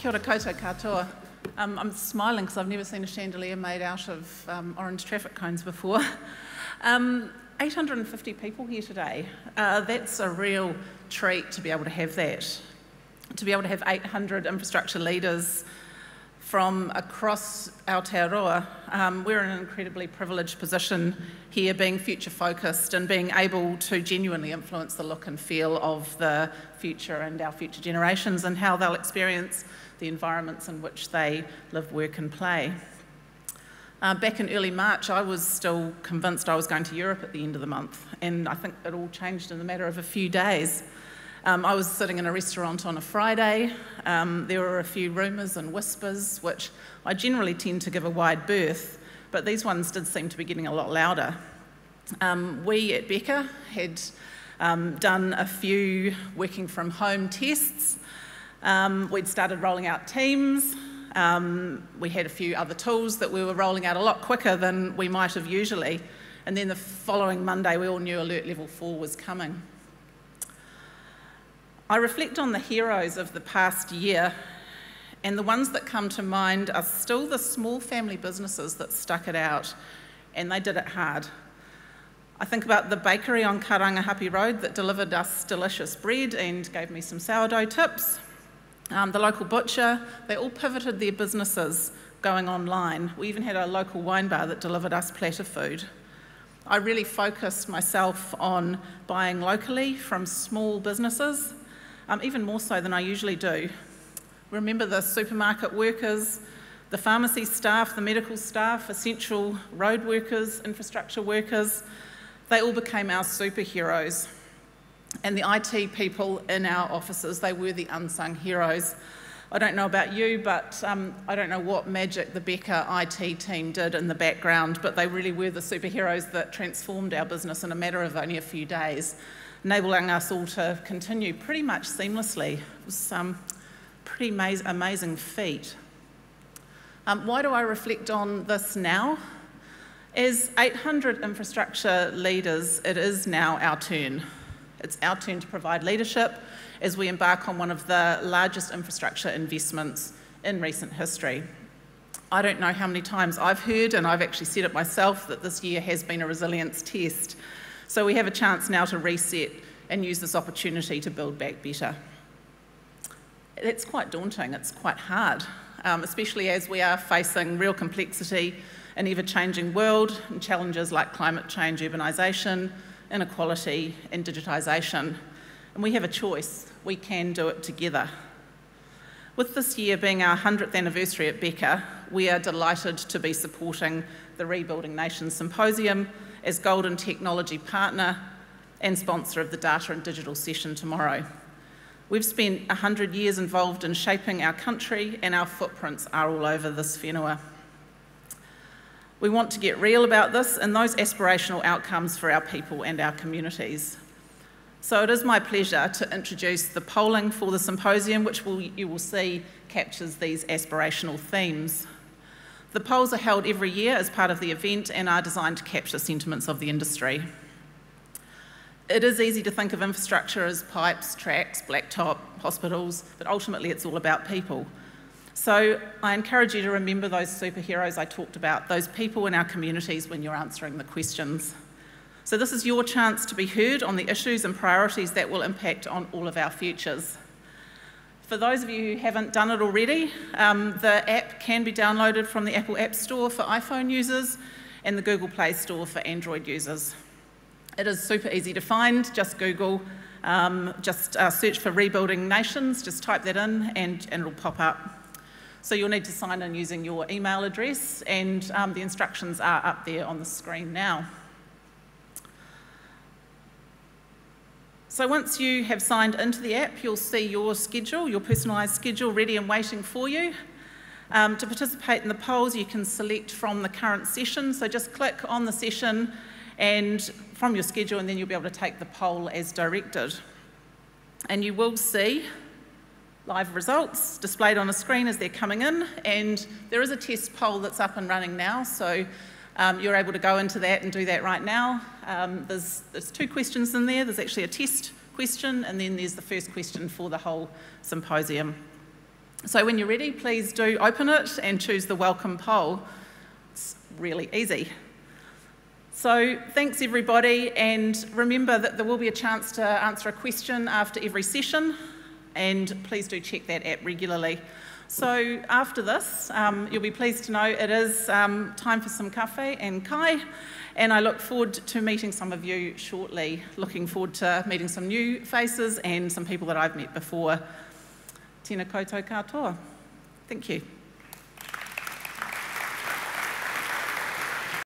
Kia ora koutou katoa. Um, I'm smiling because I've never seen a chandelier made out of um, orange traffic cones before. Um, 850 people here today. Uh, that's a real treat to be able to have that. To be able to have 800 infrastructure leaders from across Aotearoa, um, we're in an incredibly privileged position here being future focused and being able to genuinely influence the look and feel of the future and our future generations and how they'll experience the environments in which they live, work and play. Uh, back in early March, I was still convinced I was going to Europe at the end of the month, and I think it all changed in the matter of a few days. Um, I was sitting in a restaurant on a Friday. Um, there were a few rumours and whispers, which I generally tend to give a wide berth, but these ones did seem to be getting a lot louder. Um, we at Beca had um, done a few working from home tests. Um, we'd started rolling out Teams. Um, we had a few other tools that we were rolling out a lot quicker than we might have usually. And then the following Monday, we all knew Alert Level 4 was coming. I reflect on the heroes of the past year, and the ones that come to mind are still the small family businesses that stuck it out, and they did it hard. I think about the bakery on Karangahape Road that delivered us delicious bread and gave me some sourdough tips um, the local butcher, they all pivoted their businesses going online. We even had a local wine bar that delivered us platter food. I really focused myself on buying locally from small businesses, um, even more so than I usually do. Remember the supermarket workers, the pharmacy staff, the medical staff, essential road workers, infrastructure workers, they all became our superheroes and the IT people in our offices, they were the unsung heroes. I don't know about you, but um, I don't know what magic the Beca IT team did in the background, but they really were the superheroes that transformed our business in a matter of only a few days, enabling us all to continue pretty much seamlessly. It was um, pretty amaz amazing feat. Um, why do I reflect on this now? As 800 infrastructure leaders, it is now our turn. It's our turn to provide leadership as we embark on one of the largest infrastructure investments in recent history. I don't know how many times I've heard, and I've actually said it myself, that this year has been a resilience test. So we have a chance now to reset and use this opportunity to build back better. It's quite daunting, it's quite hard, um, especially as we are facing real complexity, an ever changing world, and challenges like climate change, urbanisation, inequality and digitisation. And we have a choice. We can do it together. With this year being our 100th anniversary at Beca, we are delighted to be supporting the Rebuilding Nations Symposium as Golden Technology Partner and sponsor of the Data and Digital session tomorrow. We've spent 100 years involved in shaping our country and our footprints are all over this whenua. We want to get real about this and those aspirational outcomes for our people and our communities. So it is my pleasure to introduce the polling for the symposium, which will, you will see captures these aspirational themes. The polls are held every year as part of the event and are designed to capture sentiments of the industry. It is easy to think of infrastructure as pipes, tracks, blacktop, hospitals, but ultimately it's all about people. So I encourage you to remember those superheroes I talked about, those people in our communities when you're answering the questions. So this is your chance to be heard on the issues and priorities that will impact on all of our futures. For those of you who haven't done it already, um, the app can be downloaded from the Apple App Store for iPhone users and the Google Play Store for Android users. It is super easy to find, just Google, um, just uh, search for Rebuilding Nations, just type that in and, and it'll pop up. So you'll need to sign in using your email address and um, the instructions are up there on the screen now. So once you have signed into the app, you'll see your schedule, your personalised schedule ready and waiting for you. Um, to participate in the polls, you can select from the current session. So just click on the session and from your schedule, and then you'll be able to take the poll as directed. And you will see live results displayed on a screen as they're coming in, and there is a test poll that's up and running now, so um, you're able to go into that and do that right now. Um, there's, there's two questions in there. There's actually a test question, and then there's the first question for the whole symposium. So when you're ready, please do open it and choose the welcome poll. It's really easy. So thanks everybody and remember that there will be a chance to answer a question after every session and please do check that app regularly. So after this, um, you'll be pleased to know it is um, time for some cafe and kai and I look forward to meeting some of you shortly. Looking forward to meeting some new faces and some people that I've met before. Tēnā koutou katoa. Thank you.